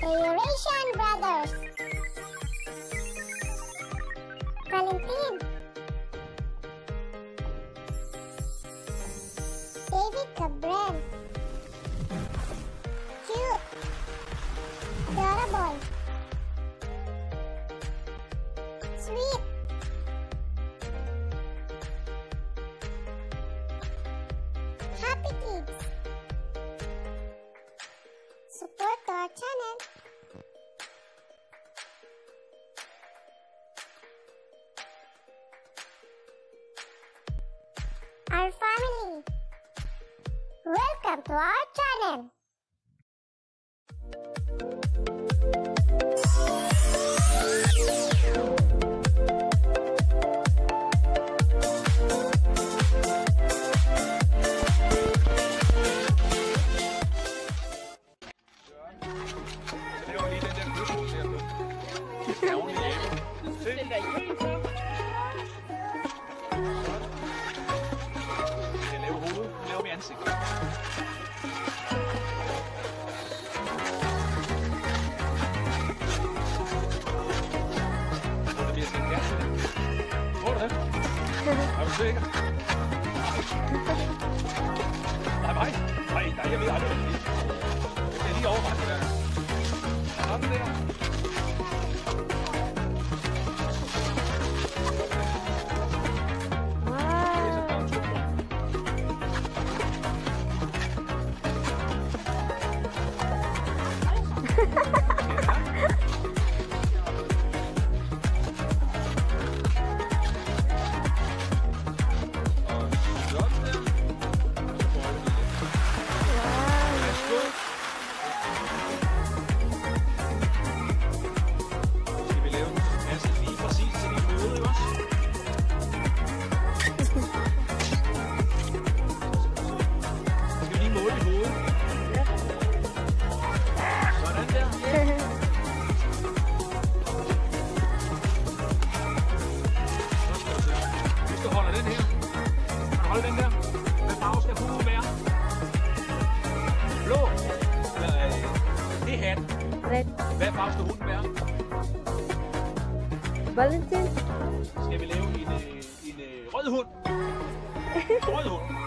The Eurasian Brothers. Valentin. David Cabral. Cute. Adorable. Sweet. Happy Kids. Support our channel. Welcome to our channel. Den basically. Fordi jeg skal kaste det. Du det? Er du sikker? Nej, nej. Nej, nej, jeg ved aldrig, hvad det er. Jeg bliver lige overrasket der. Er der der? Du holder den her. Kan du holde den der? Hvad farve skal hovedet være? Blå? Eller, øh, det er hatten. Red. Hvad farve skal hunden være? Valentin. Skal vi lave en, øh, en øh, rød hund? Rød hund.